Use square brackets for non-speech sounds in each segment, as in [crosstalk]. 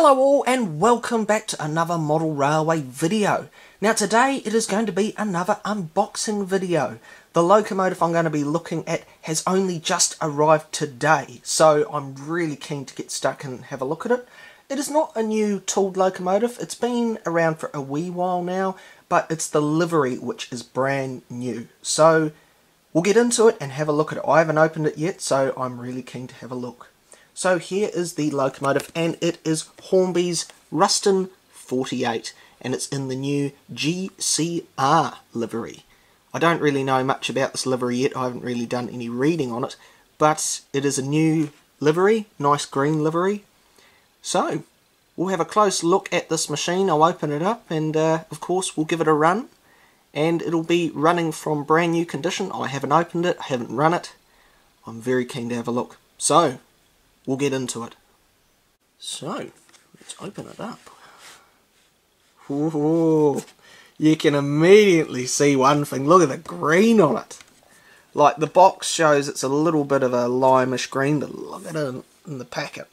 Hello all and welcome back to another model railway video. Now today it is going to be another unboxing video. The locomotive I'm going to be looking at has only just arrived today so I'm really keen to get stuck and have a look at it. It is not a new tooled locomotive, it's been around for a wee while now but it's the livery which is brand new. So we'll get into it and have a look at it. I haven't opened it yet so I'm really keen to have a look. So here is the locomotive and it is Hornby's Ruston 48 and it's in the new GCR livery. I don't really know much about this livery yet, I haven't really done any reading on it, but it is a new livery, nice green livery. So, we'll have a close look at this machine, I'll open it up and uh, of course we'll give it a run and it'll be running from brand new condition. I haven't opened it, I haven't run it, I'm very keen to have a look. So, we'll get into it. So, let's open it up. Ooh, you can immediately see one thing. Look at the green on it. Like the box shows it's a little bit of a limeish green, but look at it in the packet.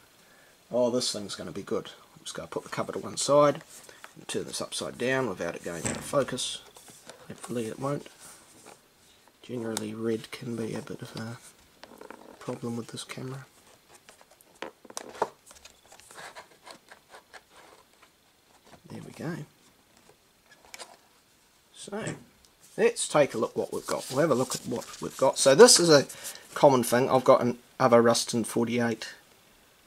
Oh, this thing's going to be good. I'm just going to put the cover to one side and turn this upside down without it going out of focus. Hopefully it won't. Generally red can be a bit of a problem with this camera. There we go. So, let's take a look what we've got. We'll have a look at what we've got. So this is a common thing. I've got an other Ruston 48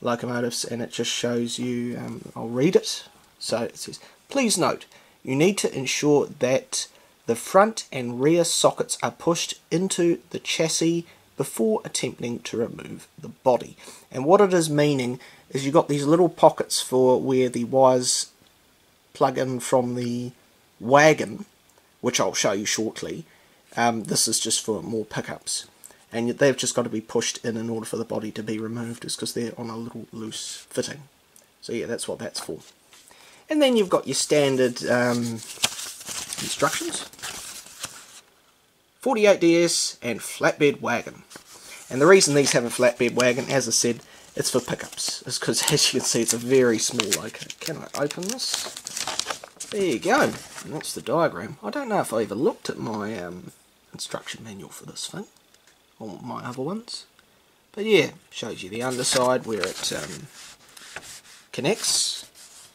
locomotives and it just shows you, um, I'll read it. So it says, please note, you need to ensure that the front and rear sockets are pushed into the chassis before attempting to remove the body. And what it is meaning is you've got these little pockets for where the wires plug in from the wagon, which I'll show you shortly. Um, this is just for more pickups. And they've just got to be pushed in in order for the body to be removed, is because they're on a little loose fitting. So yeah, that's what that's for. And then you've got your standard um, instructions. 48DS and flatbed wagon. And the reason these have a flatbed wagon, as I said, it's for pickups. It's because, [laughs] as you can see, it's a very small locomotive. Can I open this? There you go. And that's the diagram. I don't know if I ever looked at my um, instruction manual for this thing. Or my other ones. But yeah, shows you the underside where it um, connects.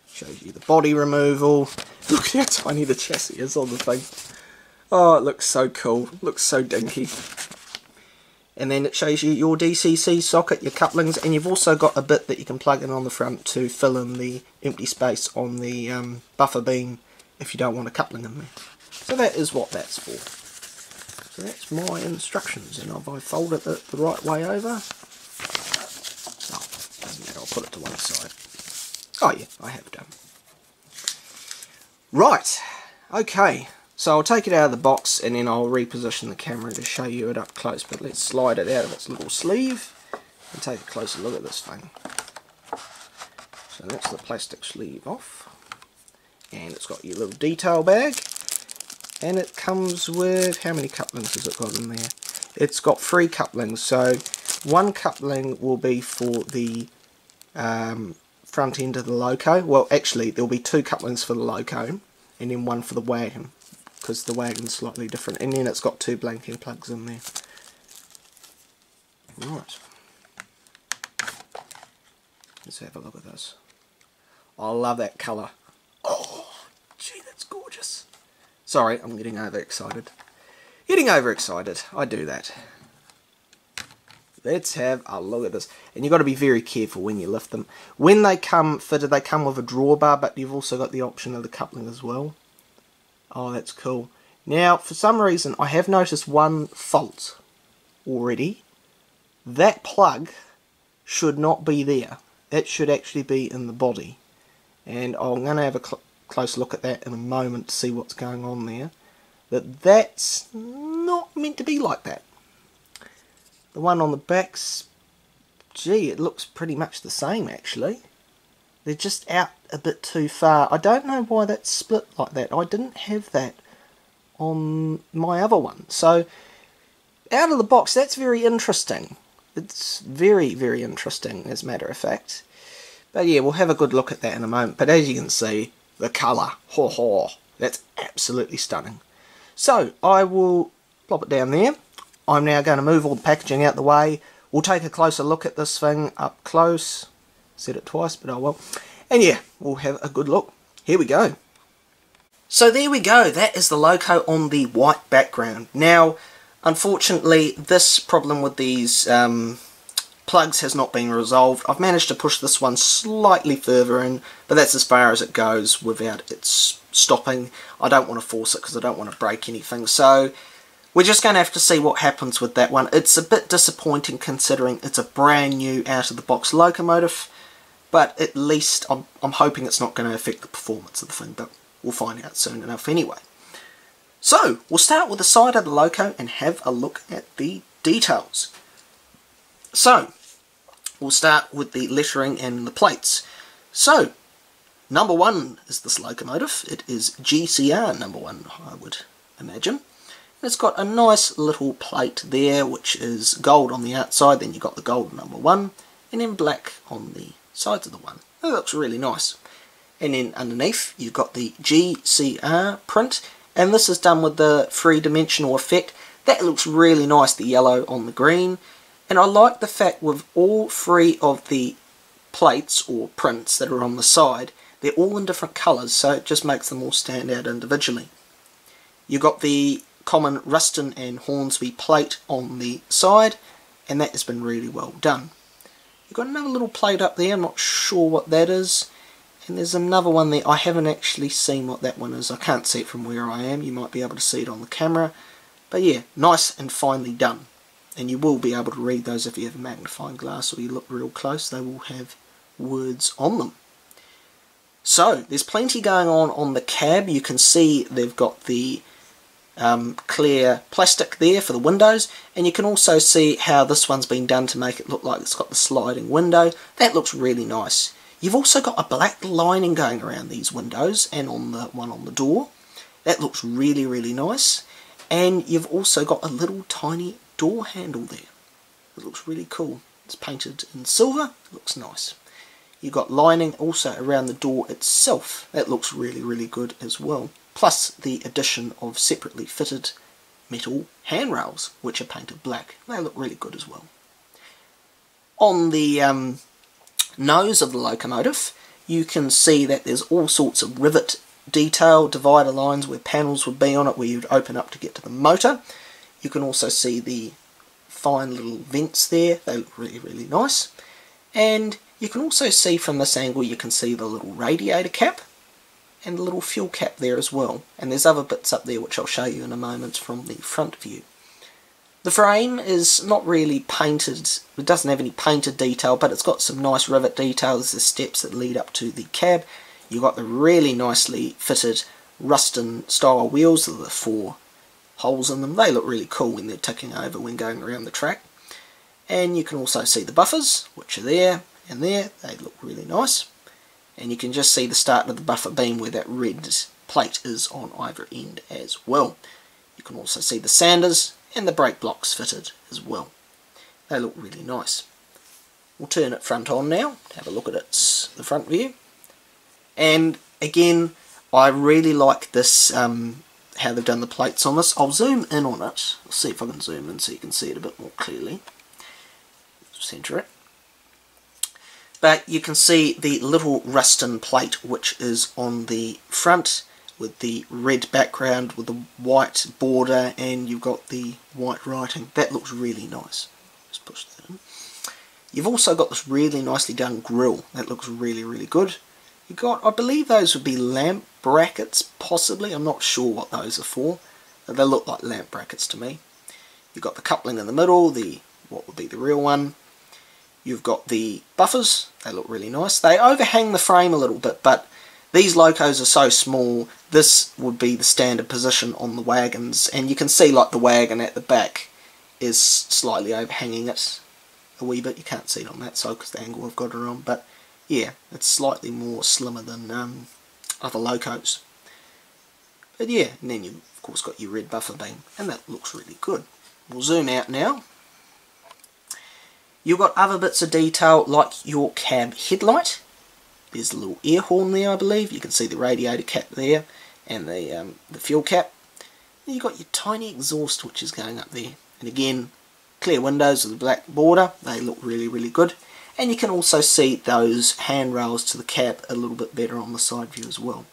Shows you the body removal. [laughs] Look how tiny the chassis is on the thing. Oh, it looks so cool. looks so dinky. And then it shows you your DCC socket, your couplings, and you've also got a bit that you can plug in on the front to fill in the empty space on the um, buffer beam if you don't want a coupling in there. So that is what that's for. So that's my instructions, and have I folded it the right way over? Oh, doesn't matter, I'll put it to one side. Oh yeah, I have done. Right, okay, so I'll take it out of the box and then I'll reposition the camera to show you it up close. But let's slide it out of its little sleeve and take a closer look at this thing. So that's the plastic sleeve off. And it's got your little detail bag. And it comes with, how many couplings has it got in there? It's got three couplings. So one coupling will be for the um, front end of the loco. Well, actually, there'll be two couplings for the loco and then one for the wagon because the wagon's slightly different. And then it's got two blanking plugs in there. Right. Let's have a look at this. I love that colour. Oh, gee, that's gorgeous. Sorry, I'm getting overexcited. Getting overexcited. I do that. Let's have a look at this. And you've got to be very careful when you lift them. When they come fitted, they come with a drawbar, but you've also got the option of the coupling as well. Oh, that's cool. Now, for some reason, I have noticed one fault already. That plug should not be there. It should actually be in the body. And I'm going to have a cl close look at that in a moment to see what's going on there. But that's not meant to be like that. The one on the back's, gee, it looks pretty much the same actually. They're just out a bit too far. I don't know why that's split like that. I didn't have that on my other one. So, out of the box, that's very interesting. It's very, very interesting, as a matter of fact. But yeah, we'll have a good look at that in a moment. But as you can see, the colour, ho ho, that's absolutely stunning. So, I will plop it down there. I'm now going to move all the packaging out the way. We'll take a closer look at this thing up close. Said it twice, but oh well. And yeah, we'll have a good look. Here we go. So there we go, that is the loco on the white background. Now, unfortunately, this problem with these um, plugs has not been resolved. I've managed to push this one slightly further in, but that's as far as it goes without it stopping. I don't want to force it because I don't want to break anything. So we're just going to have to see what happens with that one. It's a bit disappointing considering it's a brand new out-of-the-box locomotive, but at least I'm, I'm hoping it's not going to affect the performance of the thing, but we'll find out soon enough anyway. So, we'll start with the side of the loco and have a look at the details. So, we'll start with the lettering and the plates. So, number one is this locomotive. It is GCR number one, I would imagine. It's got a nice little plate there, which is gold on the outside, then you've got the gold number one, and then black on the sides of the one. That looks really nice. And then underneath, you've got the GCR print, and this is done with the three-dimensional effect. That looks really nice, the yellow on the green, and I like the fact with all three of the plates or prints that are on the side, they're all in different colours, so it just makes them all stand out individually. You've got the common Ruston and Hornsby plate on the side, and that has been really well done. You've got another little plate up there, I'm not sure what that is. And there's another one there, I haven't actually seen what that one is, I can't see it from where I am, you might be able to see it on the camera. But yeah, nice and finely done and you will be able to read those if you have a magnifying glass or you look real close they will have words on them so there's plenty going on on the cab you can see they've got the um, clear plastic there for the windows and you can also see how this one's been done to make it look like it's got the sliding window that looks really nice you've also got a black lining going around these windows and on the one on the door that looks really really nice and you've also got a little tiny door handle there. It looks really cool. It's painted in silver, looks nice. You've got lining also around the door itself. That looks really, really good as well. Plus the addition of separately fitted metal handrails, which are painted black. They look really good as well. On the um, nose of the locomotive, you can see that there's all sorts of rivet detail, divider lines where panels would be on it where you'd open up to get to the motor. You can also see the fine little vents there. They look really, really nice. And you can also see from this angle, you can see the little radiator cap and the little fuel cap there as well. And there's other bits up there which I'll show you in a moment from the front view. The frame is not really painted, it doesn't have any painted detail, but it's got some nice rivet details, the steps that lead up to the cab. You've got the really nicely fitted Ruston style wheels, the four holes in them. They look really cool when they're ticking over when going around the track. And you can also see the buffers, which are there and there. They look really nice. And you can just see the start of the buffer beam where that red plate is on either end as well. You can also see the sanders and the brake blocks fitted as well. They look really nice. We'll turn it front on now, have a look at its the front view. And again, I really like this um, how they've done the plates on this. I'll zoom in on it. I'll see if I can zoom in so you can see it a bit more clearly. Centre it. But you can see the little Ruston plate which is on the front with the red background with the white border and you've got the white writing. That looks really nice. Just push that in. You've also got this really nicely done grill. That looks really, really good. You got, I believe those would be lamp brackets, possibly. I'm not sure what those are for. They look like lamp brackets to me. You've got the coupling in the middle, the what would be the real one. You've got the buffers. They look really nice. They overhang the frame a little bit, but these locos are so small, this would be the standard position on the wagons. And you can see like the wagon at the back is slightly overhanging it a wee bit. You can't see it on that side because the angle I've got it on, but yeah, it's slightly more slimmer than um, other locos. But yeah, and then you've of course got your red buffer beam, and that looks really good. We'll zoom out now. You've got other bits of detail like your cab headlight. there's a little air horn there I believe. You can see the radiator cap there and the, um, the fuel cap. And you've got your tiny exhaust which is going up there. And again, clear windows with a black border. They look really, really good. And you can also see those handrails to the cab a little bit better on the side view as well.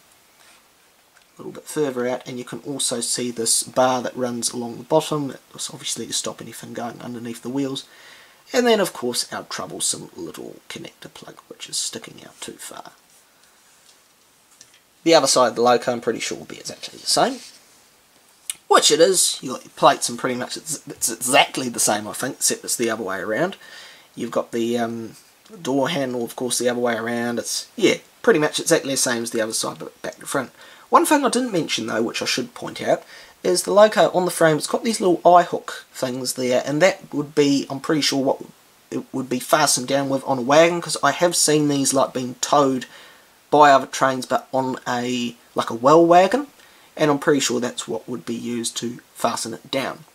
A little bit further out and you can also see this bar that runs along the bottom. That's obviously to stop anything going underneath the wheels. And then of course our troublesome little connector plug which is sticking out too far. The other side of the loco I'm pretty sure will be exactly the same. Which it is. You've got your plates and pretty much it's, it's exactly the same I think, except it's the other way around. You've got the um, door handle, of course, the other way around. It's, yeah, pretty much exactly the same as the other side, but back to front. One thing I didn't mention, though, which I should point out, is the loco on the frame. It's got these little eye hook things there, and that would be, I'm pretty sure, what it would be fastened down with on a wagon, because I have seen these, like, being towed by other trains, but on a, like a well wagon, and I'm pretty sure that's what would be used to fasten it down.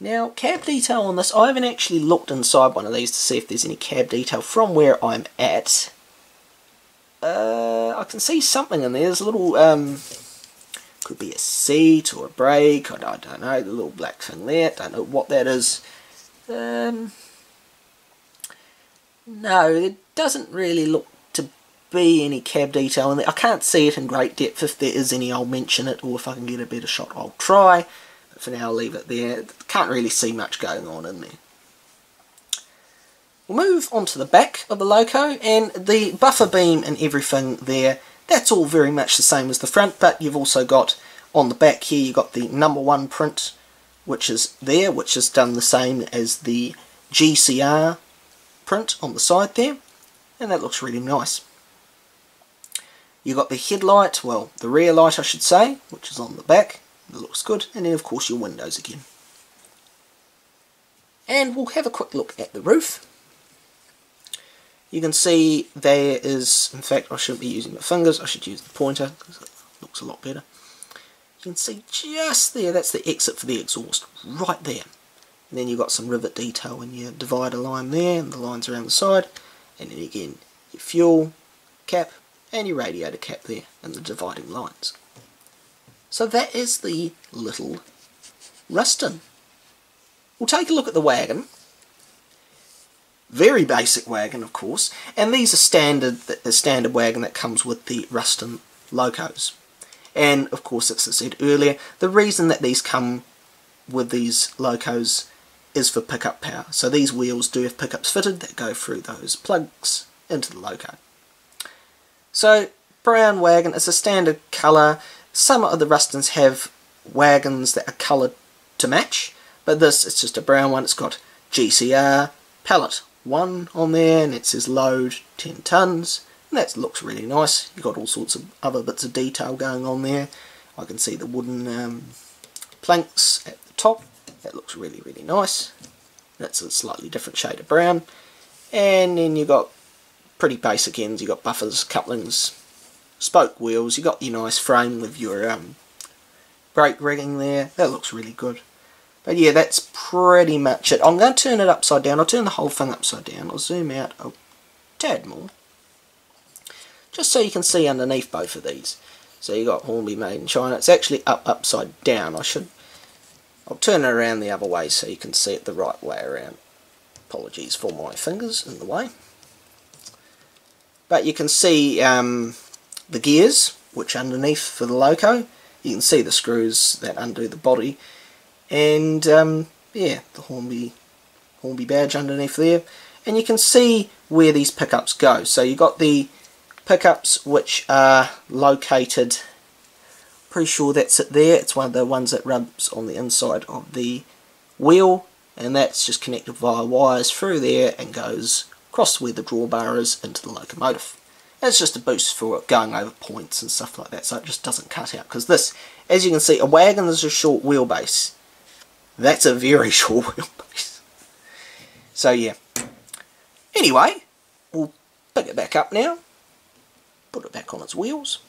Now, cab detail on this, I haven't actually looked inside one of these to see if there's any cab detail from where I'm at. Uh, I can see something in there. There's a little, um, could be a seat or a brake, I don't know, the little black thing there, I don't know what that is. Um, no, it doesn't really look to be any cab detail in there. I can't see it in great depth. If there is any, I'll mention it, or if I can get a better shot, I'll try But for now I'll leave it there. Can't really see much going on in there. We'll move on to the back of the loco and the buffer beam and everything there that's all very much the same as the front but you've also got on the back here you've got the number one print which is there which is done the same as the GCR print on the side there and that looks really nice. You've got the headlight, well the rear light I should say, which is on the back it looks good. And then of course your windows again. And we'll have a quick look at the roof. You can see there is, in fact I shouldn't be using my fingers, I should use the pointer looks a lot better. You can see just there, that's the exit for the exhaust, right there. And then you've got some rivet detail in your divider line there, and the lines around the side. And then again, your fuel cap and your radiator cap there, and the dividing lines. So that is the little Ruston. We'll take a look at the wagon. Very basic wagon, of course, and these are standard the standard wagon that comes with the Ruston locos. And of course, as I said earlier, the reason that these come with these locos is for pickup power. So these wheels do have pickups fitted that go through those plugs into the loco. So brown wagon is a standard colour some of the Rustons have wagons that are coloured to match, but this is just a brown one. It's got GCR pallet 1 on there, and it says load 10 tons. And that looks really nice. You've got all sorts of other bits of detail going on there. I can see the wooden um, planks at the top. That looks really, really nice. That's a slightly different shade of brown. And then you've got pretty basic ends. You've got buffers, couplings, spoke wheels. you've got your nice frame with your um, brake rigging there. That looks really good. But yeah, that's pretty much it. I'm going to turn it upside down. I'll turn the whole thing upside down. I'll zoom out a tad more. Just so you can see underneath both of these. So you got Hornby made in China. It's actually up upside down. I should I'll turn it around the other way so you can see it the right way around. Apologies for my fingers in the way. But you can see um, the gears, which underneath for the loco, you can see the screws that undo the body, and um, yeah, the Hornby, Hornby badge underneath there, and you can see where these pickups go. So you've got the pickups which are located, pretty sure that's it there, it's one of the ones that rubs on the inside of the wheel, and that's just connected via wires through there and goes across where the drawbar is into the locomotive. It's just a boost for going over points and stuff like that, so it just doesn't cut out. Because this, as you can see, a wagon is a short wheelbase. That's a very [laughs] short wheelbase. So yeah. Anyway, we'll pick it back up now. Put it back on its wheels.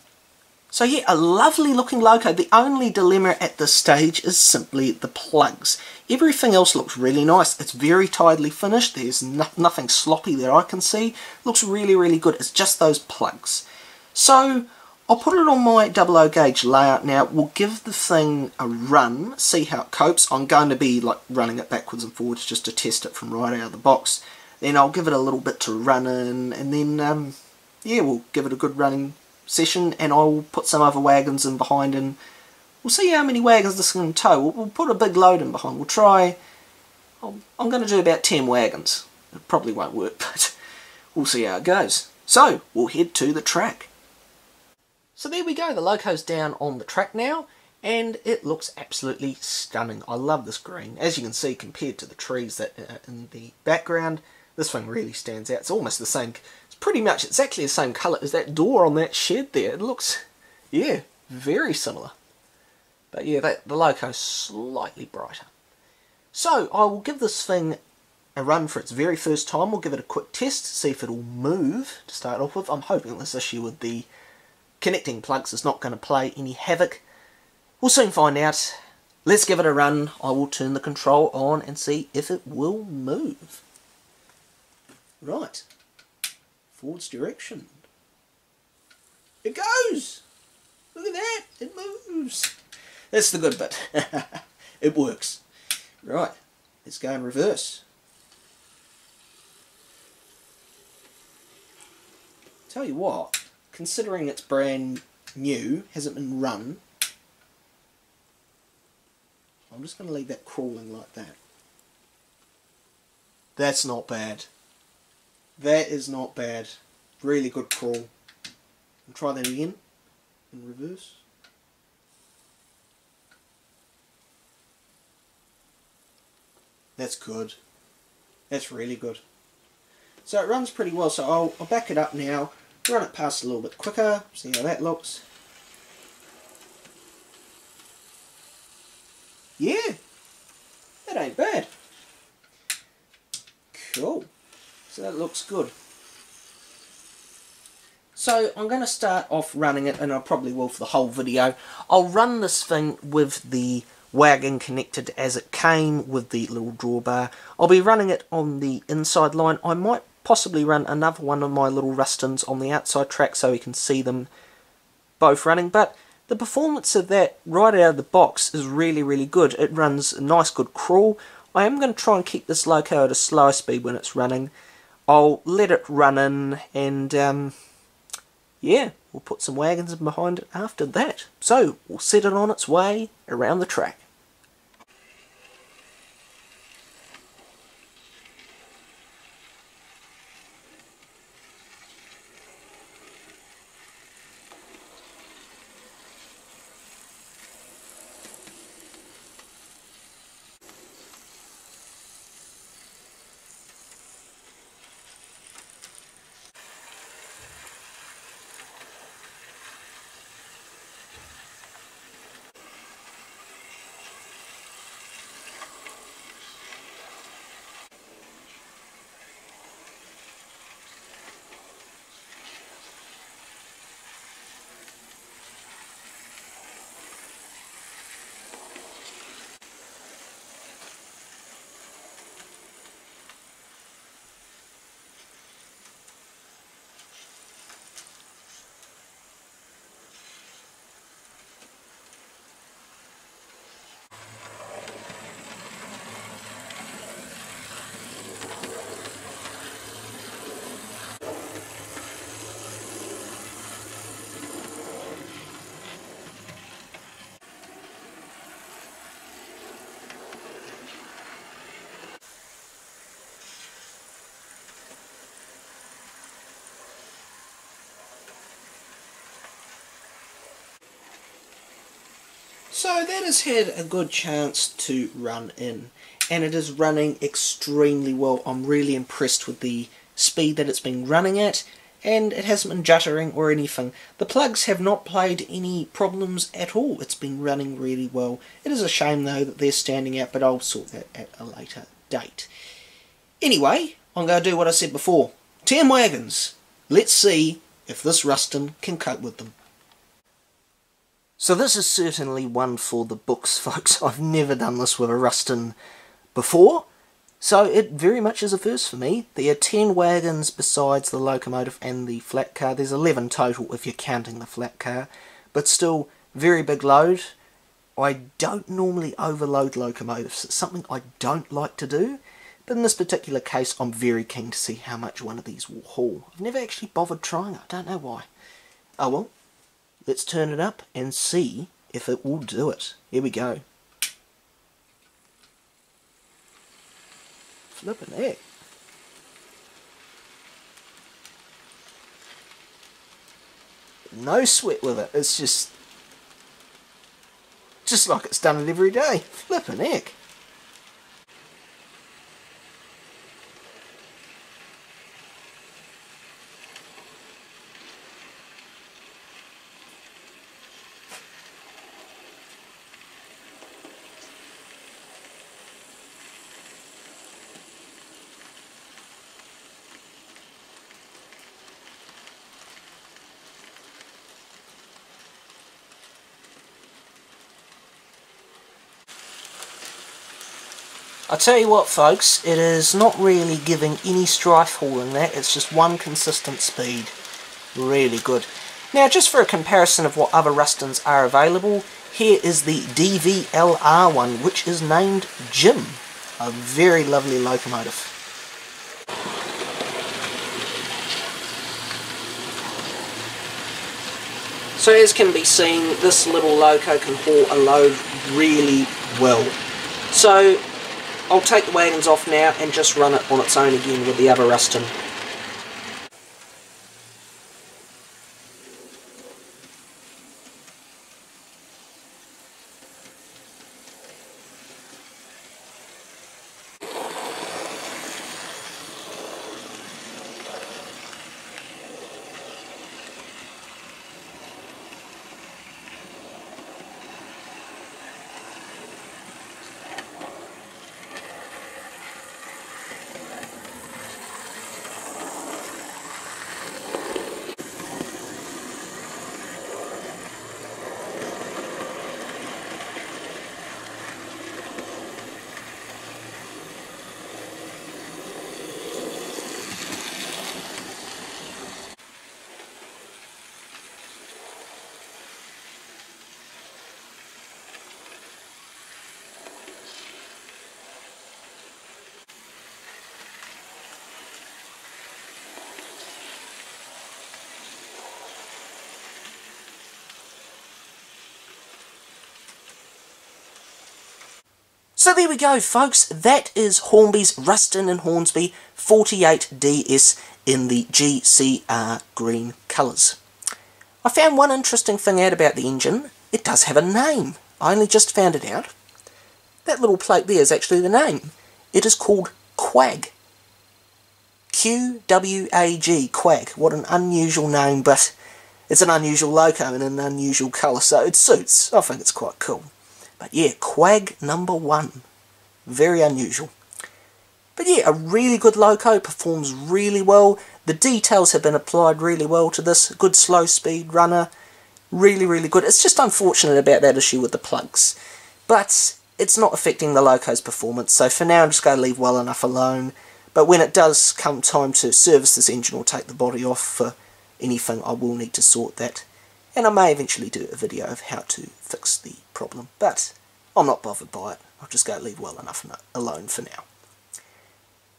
So yeah, a lovely looking loco. The only dilemma at this stage is simply the plugs. Everything else looks really nice. It's very tidily finished. There's no nothing sloppy that I can see. Looks really, really good. It's just those plugs. So I'll put it on my double gauge layout now. We'll give the thing a run, see how it copes. I'm going to be like running it backwards and forwards just to test it from right out of the box. Then I'll give it a little bit to run in and then um, yeah, we'll give it a good running session and I'll put some other wagons in behind and we'll see how many wagons this can tow. We'll, we'll put a big load in behind. We'll try, I'm going to do about 10 wagons. It probably won't work, [laughs] but we'll see how it goes. So, we'll head to the track. So there we go, the loco's down on the track now, and it looks absolutely stunning. I love this green. As you can see, compared to the trees that are in the background, this one really stands out. It's almost the same, it's pretty much exactly the same colour as that door on that shed there. It looks, yeah, very similar. But yeah, that, the loco's slightly brighter. So, I will give this thing a run for its very first time. We'll give it a quick test, to see if it'll move to start off with. I'm hoping this issue with the connecting plugs is not going to play any havoc. We'll soon find out. Let's give it a run. I will turn the control on and see if it will move. Right. Forwards direction. It goes! Look at that! It moves! That's the good bit. [laughs] it works. Right. Let's go in reverse. Tell you what, considering it's brand new, hasn't been run, I'm just going to leave that crawling like that. That's not bad. That is not bad. Really good crawl. I'll try that again in reverse. That's good. That's really good. So it runs pretty well, so I'll, I'll back it up now run it past a little bit quicker, see how that looks. Yeah, that ain't bad. Cool. So that looks good. So I'm going to start off running it, and I probably will for the whole video. I'll run this thing with the wagon connected as it came with the little drawbar. I'll be running it on the inside line. I might possibly run another one of my little Rustons on the outside track so we can see them both running. But the performance of that right out of the box is really, really good. It runs a nice, good crawl. I am going to try and keep this loco at a slower speed when it's running. I'll let it run in and, um, yeah, we'll put some wagons behind it after that. So, we'll set it on its way around the track. So that has had a good chance to run in and it is running extremely well. I'm really impressed with the speed that it's been running at and it hasn't been juttering or anything. The plugs have not played any problems at all. It's been running really well. It is a shame though that they're standing out but I'll sort that at a later date. Anyway, I'm going to do what I said before. 10 wagons. Let's see if this Ruston can cope with them. So this is certainly one for the books, [laughs] folks. I've never done this with a Ruston before, so it very much is a first for me. There are 10 wagons besides the locomotive and the flat car. There's 11 total if you're counting the flat car, but still very big load. I don't normally overload locomotives. It's something I don't like to do, but in this particular case I'm very keen to see how much one of these will haul. I've never actually bothered trying I don't know why. Oh well, Let's turn it up and see if it will do it. Here we go. Flipping heck. No sweat with it. It's just... Just like it's done it every day. Flipping heck. I tell you what folks, it is not really giving any strife hauling that, it's just one consistent speed. Really good. Now just for a comparison of what other Rustons are available, here is the DVLR one, which is named Jim. A very lovely locomotive. So as can be seen, this little loco can haul a load really well. So I'll take the wagons off now and just run it on its own again with the other Ruston. So there we go, folks. That is Hornby's Ruston and Hornsby 48DS in the GCR green colours. I found one interesting thing out about the engine. It does have a name. I only just found it out. That little plate there is actually the name. It is called Quag. Q-W-A-G, Quag. What an unusual name, but it's an unusual loco in an unusual colour, so it suits. I think it's quite cool. But yeah, Quag number one. Very unusual. But yeah, a really good loco, performs really well. The details have been applied really well to this. Good slow speed runner. Really, really good. It's just unfortunate about that issue with the plugs. But it's not affecting the loco's performance, so for now I'm just going to leave well enough alone. But when it does come time to service this engine or take the body off for anything, I will need to sort that and I may eventually do a video of how to fix the problem, but I'm not bothered by it. I'll just go leave well enough alone for now.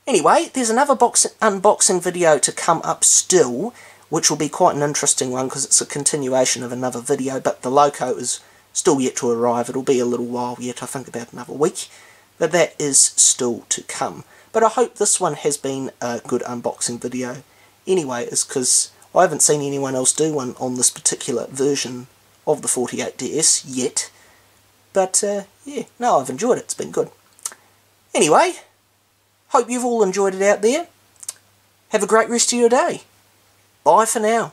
Anyway, there's another box unboxing video to come up still, which will be quite an interesting one because it's a continuation of another video, but the Loco is still yet to arrive. It'll be a little while yet, I think about another week, but that is still to come. But I hope this one has been a good unboxing video anyway, is because I haven't seen anyone else do one on this particular version of the 48DS yet. But, uh, yeah, no, I've enjoyed it. It's been good. Anyway, hope you've all enjoyed it out there. Have a great rest of your day. Bye for now.